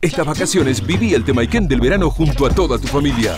Estas vacaciones viví el Temayquén del verano junto a toda tu familia.